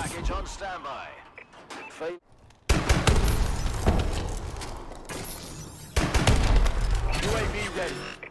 package on standby. Fa- UAV ready.